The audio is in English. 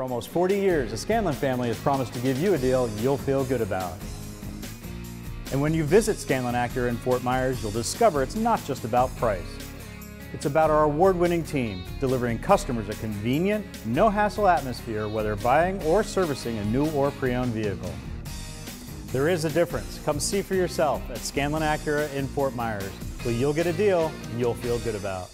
For almost 40 years, the Scanlon family has promised to give you a deal you'll feel good about. And when you visit Scanlon Acura in Fort Myers, you'll discover it's not just about price. It's about our award-winning team, delivering customers a convenient, no-hassle atmosphere whether buying or servicing a new or pre-owned vehicle. There is a difference. Come see for yourself at Scanlon Acura in Fort Myers, where you'll get a deal you'll feel good about.